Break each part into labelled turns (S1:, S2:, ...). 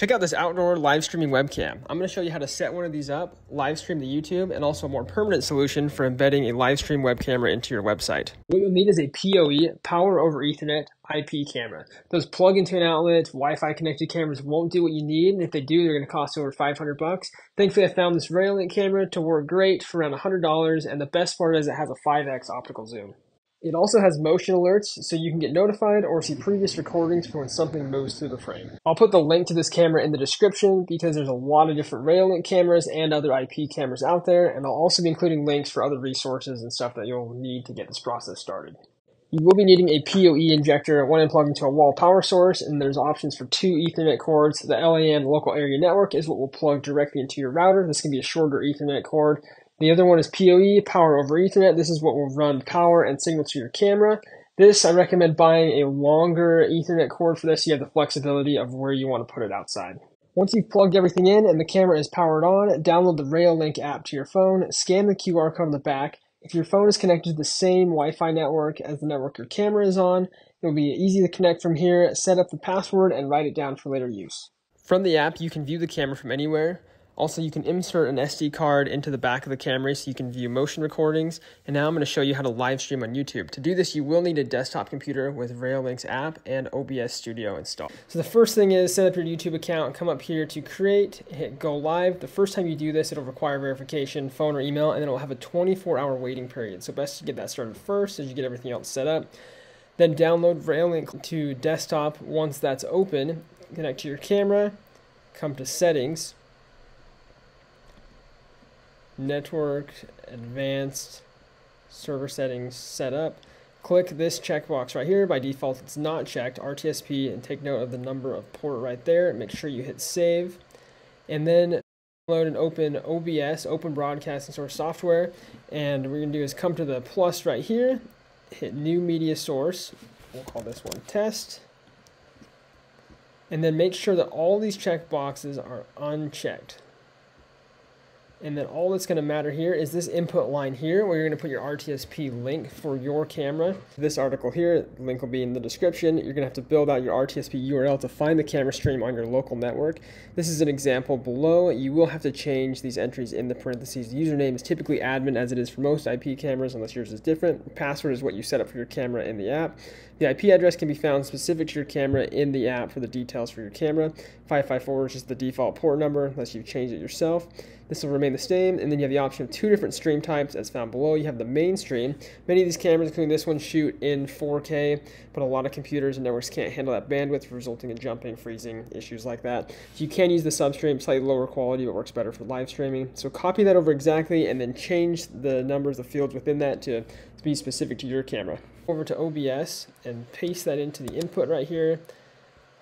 S1: Check out this outdoor live streaming webcam. I'm going to show you how to set one of these up, live stream to YouTube, and also a more permanent solution for embedding a live stream web camera into your website. What you'll need is a PoE, Power over Ethernet IP camera. Those plug into an outlet, Wi-Fi connected cameras won't do what you need, and if they do, they're going to cost over 500 bucks. Thankfully, I found this Reolink camera to work great for around $100, and the best part is it has a 5x optical zoom. It also has motion alerts, so you can get notified or see previous recordings for when something moves through the frame. I'll put the link to this camera in the description because there's a lot of different Reolink cameras and other IP cameras out there, and I'll also be including links for other resources and stuff that you'll need to get this process started. You will be needing a PoE injector, one plugged into a wall power source, and there's options for two Ethernet cords. The LAN local area network is what will plug directly into your router. This can be a shorter Ethernet cord, the other one is PoE, power over Ethernet. This is what will run power and signal to your camera. This, I recommend buying a longer Ethernet cord for this. You have the flexibility of where you want to put it outside. Once you've plugged everything in and the camera is powered on, download the Reolink app to your phone, scan the QR code on the back. If your phone is connected to the same Wi-Fi network as the network your camera is on, it will be easy to connect from here, set up the password, and write it down for later use. From the app, you can view the camera from anywhere. Also, you can insert an SD card into the back of the camera so you can view motion recordings. And now I'm going to show you how to live stream on YouTube. To do this, you will need a desktop computer with Reolink's app and OBS Studio installed. So the first thing is set up your YouTube account, come up here to create, hit go live. The first time you do this, it'll require verification, phone or email, and then it'll have a 24 hour waiting period. So best to get that started first as you get everything else set up. Then download Reolink to desktop. Once that's open, connect to your camera, come to settings, network, advanced, server settings setup. Click this checkbox right here. By default, it's not checked, RTSP, and take note of the number of port right there. Make sure you hit save. And then download and open OBS, Open Broadcasting Source Software. And what we're going to do is come to the plus right here, hit New Media Source. We'll call this one Test. And then make sure that all these checkboxes are unchecked. And then all that's going to matter here is this input line here where you're going to put your RTSP link for your camera. This article here, the link will be in the description. You're going to have to build out your RTSP URL to find the camera stream on your local network. This is an example below. You will have to change these entries in the parentheses. The username is typically admin as it is for most IP cameras unless yours is different. Password is what you set up for your camera in the app. The IP address can be found specific to your camera in the app for the details for your camera. 554 is just the default port number unless you've changed it yourself. This will remain the same, and then you have the option of two different stream types as found below. You have the main stream. Many of these cameras, including this one, shoot in 4K, but a lot of computers and networks can't handle that bandwidth, resulting in jumping, freezing, issues like that. You can use the substream, slightly lower quality, but works better for live streaming. So copy that over exactly, and then change the numbers, the fields within that to be specific to your camera. Over to OBS and paste that into the input right here.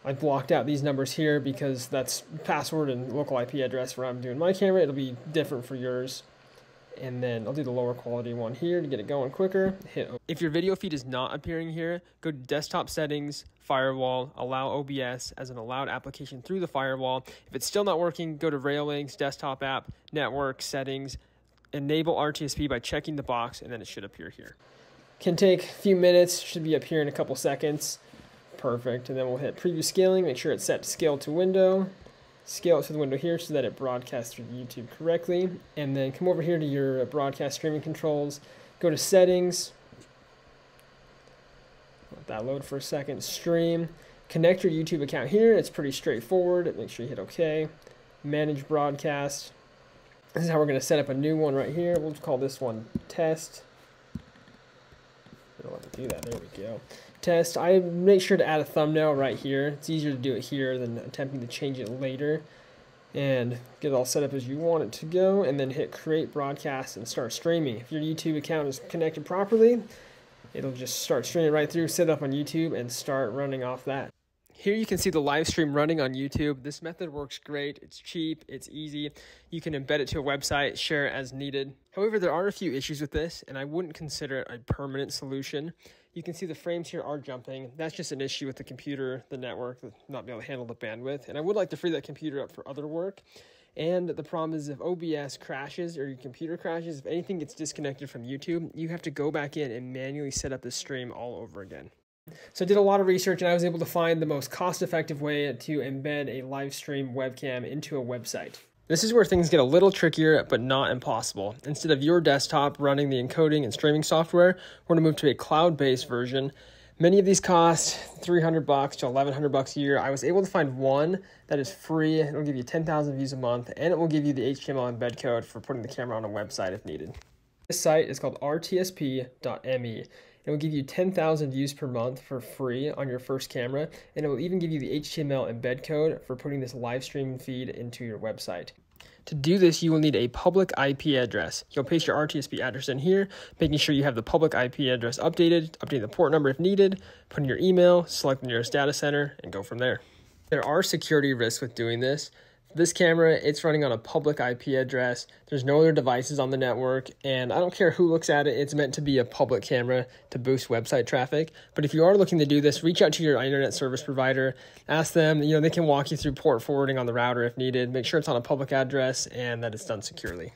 S1: I blocked out these numbers here because that's password and local IP address where I'm doing my camera. It'll be different for yours. And then I'll do the lower quality one here to get it going quicker. Hit if your video feed is not appearing here, go to desktop settings, firewall, allow OBS as an allowed application through the firewall. If it's still not working, go to Reolink's desktop app, network settings, enable RTSP by checking the box, and then it should appear here. Can take a few minutes, should be up here in a couple seconds. Perfect. And then we'll hit preview scaling, make sure it's set to scale to window. Scale it to the window here so that it broadcasts through YouTube correctly. And then come over here to your broadcast streaming controls. Go to settings. Let that load for a second. Stream. Connect your YouTube account here. It's pretty straightforward. Make sure you hit OK. Manage broadcast. This is how we're going to set up a new one right here. We'll call this one test. We don't want to do that. There we go test, I make sure to add a thumbnail right here. It's easier to do it here than attempting to change it later. And get it all set up as you want it to go, and then hit create broadcast and start streaming. If your YouTube account is connected properly, it'll just start streaming right through, set up on YouTube, and start running off that. Here you can see the live stream running on YouTube. This method works great. It's cheap, it's easy. You can embed it to a website, share it as needed. However, there are a few issues with this, and I wouldn't consider it a permanent solution. You can see the frames here are jumping. That's just an issue with the computer, the network, not being able to handle the bandwidth. And I would like to free that computer up for other work. And the problem is if OBS crashes or your computer crashes, if anything gets disconnected from YouTube, you have to go back in and manually set up the stream all over again. So I did a lot of research and I was able to find the most cost effective way to embed a live stream webcam into a website. This is where things get a little trickier, but not impossible. Instead of your desktop running the encoding and streaming software, we're gonna move to a cloud-based version. Many of these cost 300 bucks to 1100 bucks a year. I was able to find one that is free. It'll give you 10,000 views a month, and it will give you the HTML embed code for putting the camera on a website if needed. This site is called rtsp.me. It will give you 10,000 views per month for free on your first camera, and it will even give you the HTML embed code for putting this live stream feed into your website. To do this, you will need a public IP address. You'll paste your RTSP address in here, making sure you have the public IP address updated, update the port number if needed, put in your email, select the nearest data center, and go from there. There are security risks with doing this. This camera, it's running on a public IP address. There's no other devices on the network, and I don't care who looks at it, it's meant to be a public camera to boost website traffic. But if you are looking to do this, reach out to your internet service provider, ask them, you know, they can walk you through port forwarding on the router if needed, make sure it's on a public address and that it's done securely.